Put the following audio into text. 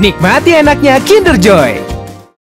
Nikmati enaknya Kinder Joy.